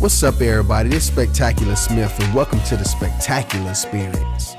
What's up, everybody? This is Spectacular Smith, and welcome to the Spectacular Experience.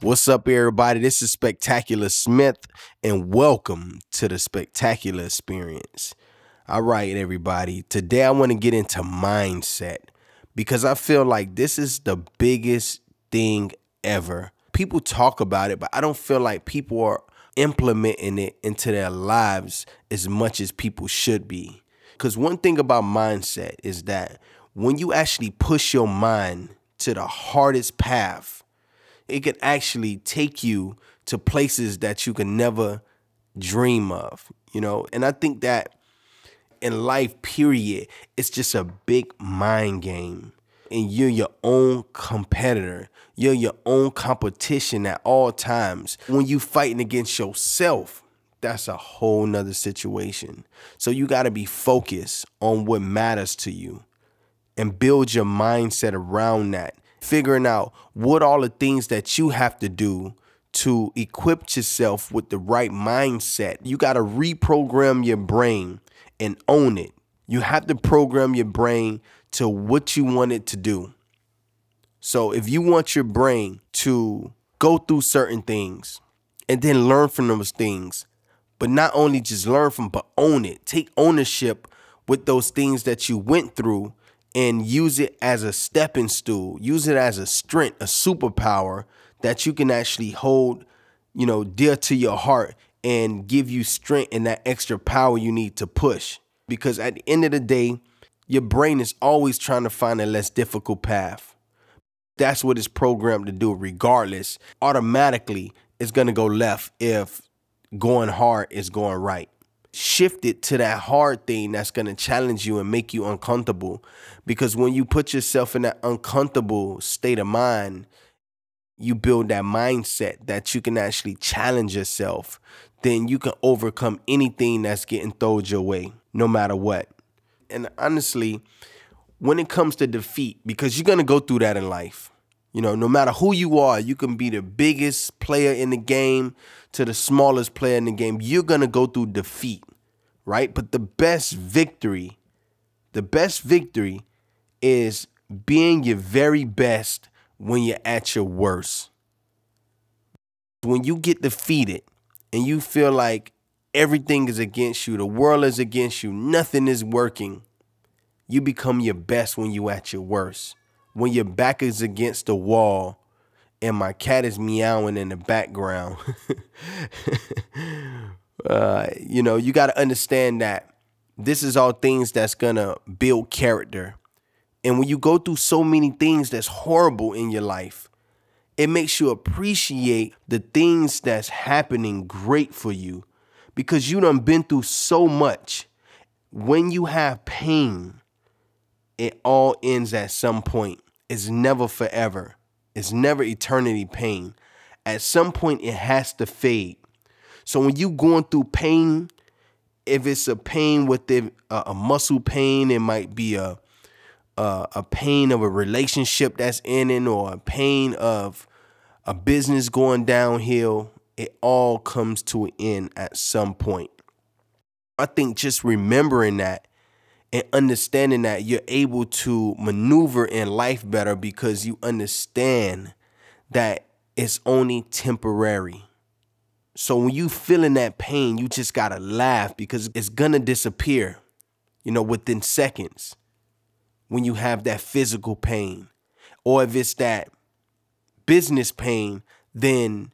What's up, everybody? This is Spectacular Smith, and welcome to the Spectacular Experience. All right, everybody. Today, I want to get into mindset because I feel like this is the biggest thing ever. People talk about it, but I don't feel like people are implementing it into their lives as much as people should be. Because one thing about mindset is that when you actually push your mind to the hardest path, it can actually take you to places that you can never dream of, you know? And I think that in life, period, it's just a big mind game and you're your own competitor. You're your own competition at all times. When you fighting against yourself, that's a whole nother situation. So you got to be focused on what matters to you and build your mindset around that. Figuring out what all the things that you have to do to equip yourself with the right mindset. You got to reprogram your brain and own it. You have to program your brain to what you want it to do. So if you want your brain to go through certain things and then learn from those things, but not only just learn from, but own it, take ownership with those things that you went through and use it as a stepping stool, use it as a strength, a superpower that you can actually hold, you know, dear to your heart and give you strength and that extra power you need to push. Because at the end of the day, your brain is always trying to find a less difficult path. That's what it's programmed to do, regardless. Automatically, it's going to go left if going hard is going right. Shift it to that hard thing that's going to challenge you and make you uncomfortable. Because when you put yourself in that uncomfortable state of mind, you build that mindset that you can actually challenge yourself, then you can overcome anything that's getting thrown your way, no matter what and honestly, when it comes to defeat, because you're gonna go through that in life. You know, no matter who you are, you can be the biggest player in the game to the smallest player in the game. You're gonna go through defeat, right? But the best victory, the best victory is being your very best when you're at your worst. When you get defeated and you feel like everything is against you, the world is against you, nothing is working. You become your best when you're at your worst. When your back is against the wall and my cat is meowing in the background. uh, you know, you got to understand that this is all things that's going to build character. And when you go through so many things that's horrible in your life, it makes you appreciate the things that's happening great for you because you done been through so much. When you have pain, it all ends at some point. It's never forever. It's never eternity pain. At some point, it has to fade. So when you going through pain, if it's a pain with the, a muscle pain, it might be a, a a pain of a relationship that's ending, or a pain of a business going downhill it all comes to an end at some point. I think just remembering that and understanding that you're able to maneuver in life better because you understand that it's only temporary. So when you feeling that pain, you just gotta laugh because it's gonna disappear, you know, within seconds when you have that physical pain. Or if it's that business pain, then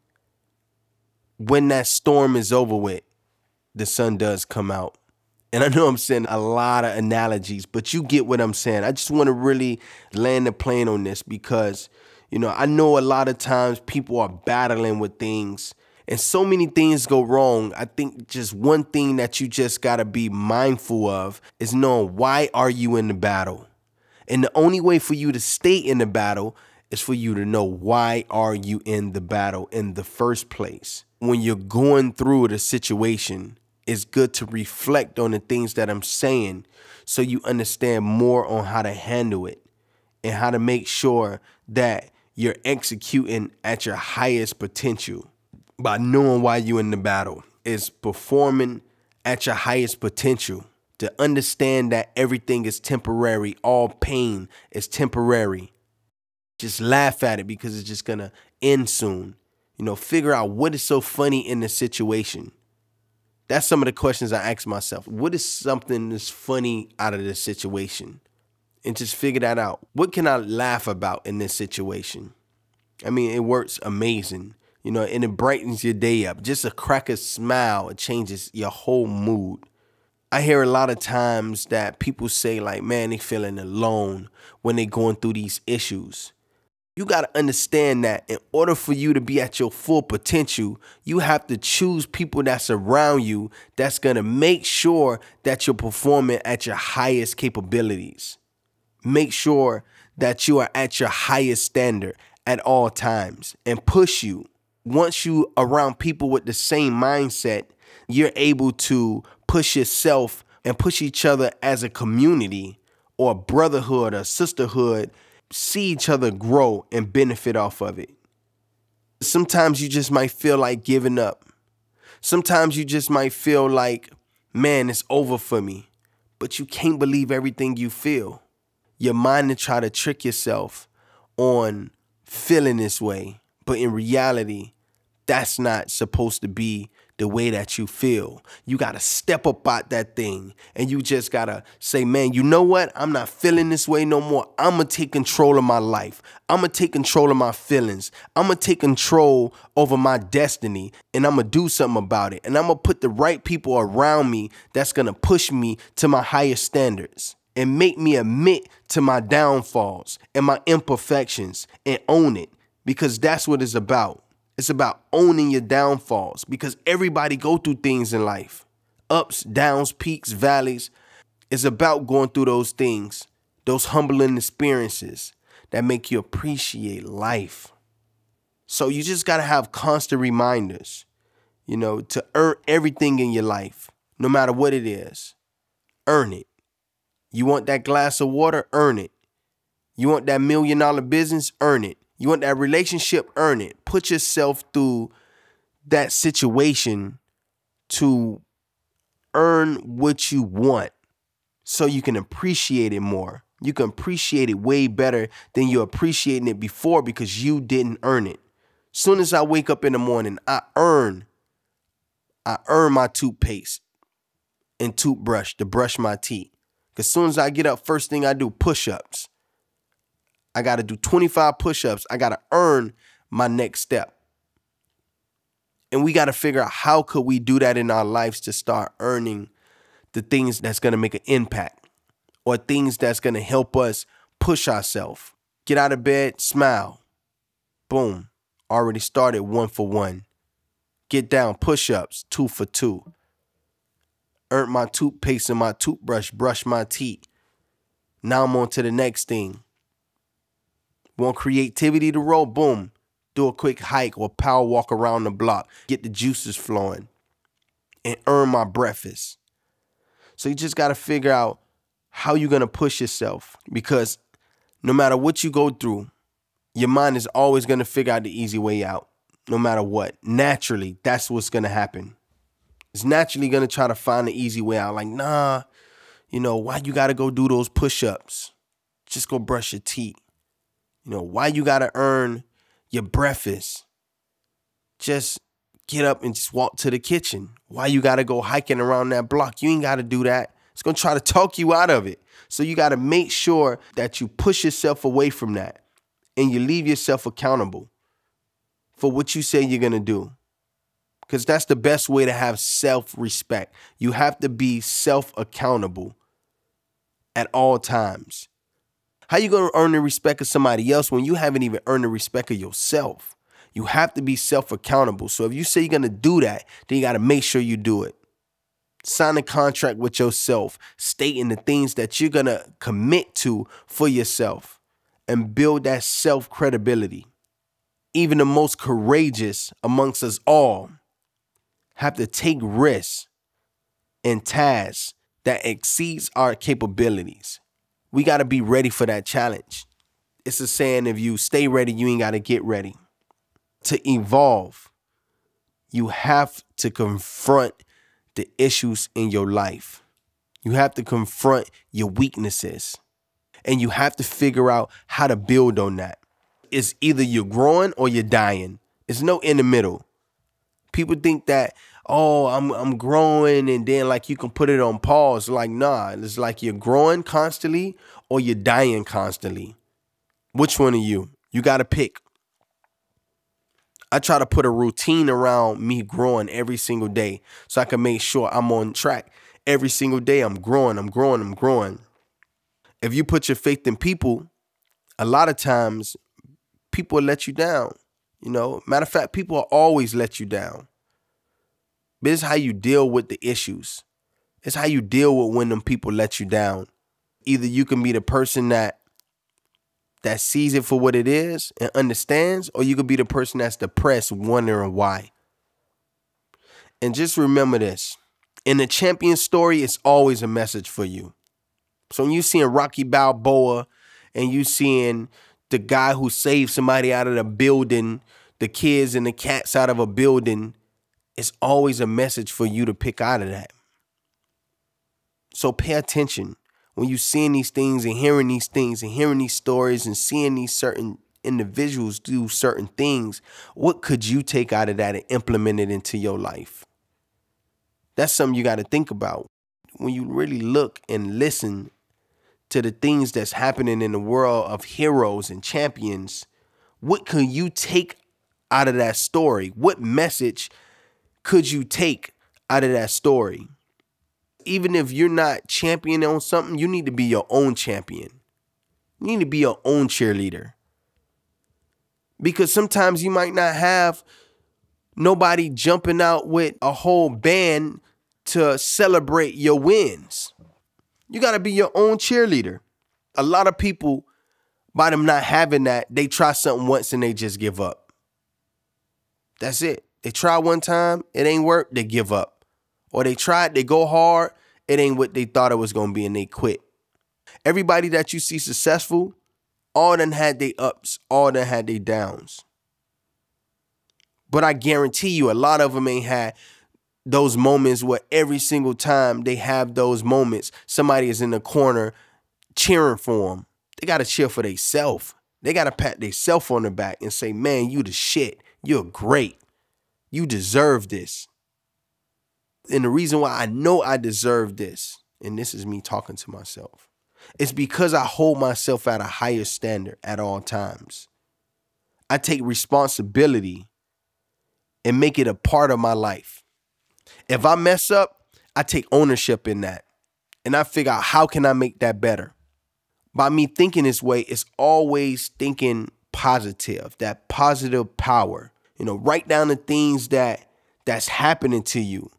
when that storm is over with, the sun does come out. And I know I'm saying a lot of analogies, but you get what I'm saying. I just want to really land the plane on this because, you know, I know a lot of times people are battling with things and so many things go wrong. I think just one thing that you just got to be mindful of is knowing why are you in the battle? And the only way for you to stay in the battle is for you to know why are you in the battle in the first place when you're going through the situation, it's good to reflect on the things that I'm saying so you understand more on how to handle it and how to make sure that you're executing at your highest potential by knowing why you're in the battle. Is performing at your highest potential, to understand that everything is temporary, all pain is temporary. Just laugh at it because it's just gonna end soon. You know, figure out what is so funny in the situation. That's some of the questions I ask myself. What is something that's funny out of this situation? And just figure that out. What can I laugh about in this situation? I mean, it works amazing, you know, and it brightens your day up. Just a crack a smile, it changes your whole mood. I hear a lot of times that people say, like, man, they feeling alone when they going through these issues. You got to understand that in order for you to be at your full potential, you have to choose people that surround you that's going to make sure that you're performing at your highest capabilities. Make sure that you are at your highest standard at all times and push you. Once you around people with the same mindset, you're able to push yourself and push each other as a community or brotherhood or sisterhood see each other grow and benefit off of it. Sometimes you just might feel like giving up. Sometimes you just might feel like, man, it's over for me. But you can't believe everything you feel. Your mind to try to trick yourself on feeling this way. But in reality, that's not supposed to be the way that you feel. You got to step up out that thing and you just got to say, man, you know what? I'm not feeling this way no more. I'm going to take control of my life. I'm going to take control of my feelings. I'm going to take control over my destiny and I'm going to do something about it. And I'm going to put the right people around me that's going to push me to my highest standards and make me admit to my downfalls and my imperfections and own it because that's what it's about. It's about owning your downfalls because everybody go through things in life. Ups, downs, peaks, valleys. It's about going through those things, those humbling experiences that make you appreciate life. So you just got to have constant reminders, you know, to earn everything in your life, no matter what it is. Earn it. You want that glass of water? Earn it. You want that million dollar business? Earn it. You want that relationship? Earn it. Put yourself through that situation to earn what you want so you can appreciate it more. You can appreciate it way better than you're appreciating it before because you didn't earn it. Soon as I wake up in the morning, I earn I earn my toothpaste and toothbrush to brush my teeth. Cause soon as I get up, first thing I do, push-ups. I got to do 25 push ups. I got to earn my next step. And we got to figure out how could we do that in our lives to start earning the things that's going to make an impact or things that's going to help us push ourselves. Get out of bed, smile. Boom. Already started one for one. Get down, push ups, two for two. Earned my toothpaste and my toothbrush, brush my teeth. Now I'm on to the next thing. Want creativity to roll? Boom. Do a quick hike or power walk around the block. Get the juices flowing and earn my breakfast. So you just got to figure out how you're going to push yourself because no matter what you go through, your mind is always going to figure out the easy way out no matter what. Naturally, that's what's going to happen. It's naturally going to try to find the easy way out. Like, nah, you know, why you got to go do those push ups? Just go brush your teeth. You know, why you gotta earn your breakfast? Just get up and just walk to the kitchen. Why you gotta go hiking around that block? You ain't gotta do that. It's gonna try to talk you out of it. So you gotta make sure that you push yourself away from that and you leave yourself accountable for what you say you're gonna do. Because that's the best way to have self respect. You have to be self accountable at all times. How you gonna earn the respect of somebody else when you haven't even earned the respect of yourself? You have to be self accountable. So if you say you're gonna do that, then you gotta make sure you do it. Sign a contract with yourself, stating the things that you're gonna commit to for yourself and build that self credibility. Even the most courageous amongst us all have to take risks and tasks that exceeds our capabilities we got to be ready for that challenge. It's a saying if you stay ready, you ain't got to get ready. To evolve, you have to confront the issues in your life. You have to confront your weaknesses and you have to figure out how to build on that. It's either you're growing or you're dying. It's no in the middle. People think that, oh, I'm I'm growing and then like you can put it on pause. Like, nah, it's like you're growing constantly or you're dying constantly. Which one are you? You got to pick. I try to put a routine around me growing every single day so I can make sure I'm on track. Every single day I'm growing, I'm growing, I'm growing. If you put your faith in people, a lot of times people let you down. You know, matter of fact, people always let you down. But it's how you deal with the issues. It's how you deal with when them people let you down. Either you can be the person that that sees it for what it is and understands, or you could be the person that's depressed, wondering why. And just remember this in the champion story, it's always a message for you. So when you seeing Rocky Balboa and you seeing the guy who saved somebody out of the building, the kids and the cats out of a building, it's always a message for you to pick out of that. So pay attention when you're seeing these things and hearing these things and hearing these stories and seeing these certain individuals do certain things, what could you take out of that and implement it into your life? That's something you got to think about. When you really look and listen to the things that's happening in the world of heroes and champions, what can you take out of that story? What message could you take out of that story? even if you're not championing on something, you need to be your own champion. You need to be your own cheerleader. Because sometimes you might not have nobody jumping out with a whole band to celebrate your wins. You got to be your own cheerleader. A lot of people, by them not having that, they try something once and they just give up. That's it. They try one time, it ain't work, they give up or they tried, they go hard, it ain't what they thought it was gonna be, and they quit. Everybody that you see successful, all them had their ups, all them had their downs. But I guarantee you, a lot of them ain't had those moments where every single time they have those moments, somebody is in the corner cheering for them. They gotta cheer for themselves. They gotta pat themselves on the back and say, "Man, you the shit. You're great. You deserve this." And the reason why I know I deserve this, and this is me talking to myself, it's because I hold myself at a higher standard at all times. I take responsibility and make it a part of my life. If I mess up, I take ownership in that. And I figure out how can I make that better? By me thinking this way, it's always thinking positive, that positive power. You know, write down the things that that's happening to you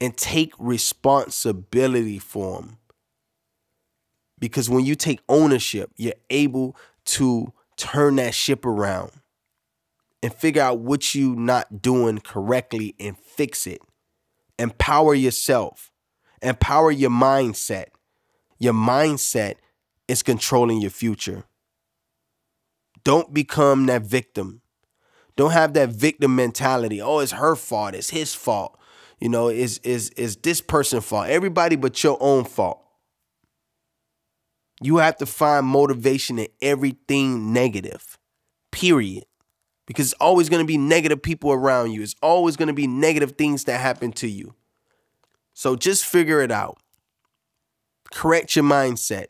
and take responsibility for them. Because when you take ownership, you're able to turn that ship around and figure out what you not doing correctly and fix it. Empower yourself. Empower your mindset. Your mindset is controlling your future. Don't become that victim. Don't have that victim mentality. Oh, it's her fault. It's his fault you know, is is is this person's fault. Everybody but your own fault. You have to find motivation in everything negative. Period. Because it's always going to be negative people around you. It's always going to be negative things that happen to you. So just figure it out. Correct your mindset.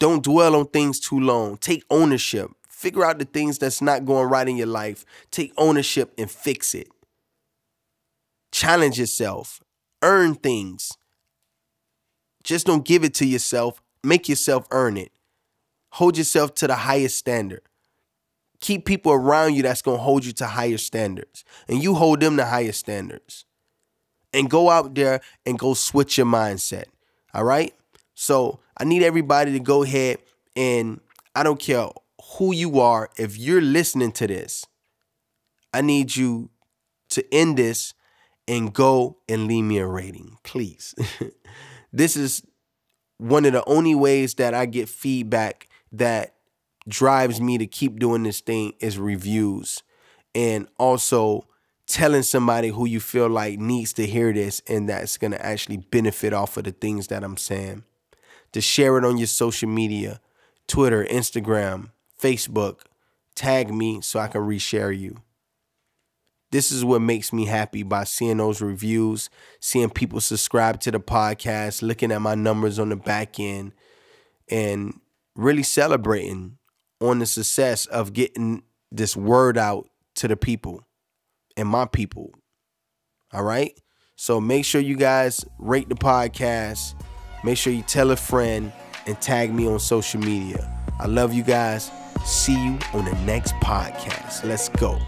Don't dwell on things too long. Take ownership. Figure out the things that's not going right in your life. Take ownership and fix it. Challenge yourself. Earn things. Just don't give it to yourself. Make yourself earn it. Hold yourself to the highest standard. Keep people around you that's going to hold you to higher standards. And you hold them to higher standards. And go out there and go switch your mindset. All right? So I need everybody to go ahead and I don't care who you are, if you're listening to this, I need you to end this and go and leave me a rating, please. this is one of the only ways that I get feedback that drives me to keep doing this thing is reviews and also telling somebody who you feel like needs to hear this and that's going to actually benefit off of the things that I'm saying. To share it on your social media, Twitter, Instagram, Facebook, tag me so I can reshare you. This is what makes me happy by seeing those reviews, seeing people subscribe to the podcast, looking at my numbers on the back end, and really celebrating on the success of getting this word out to the people and my people. All right? So make sure you guys rate the podcast. Make sure you tell a friend and tag me on social media. I love you guys. See you on the next podcast. Let's go.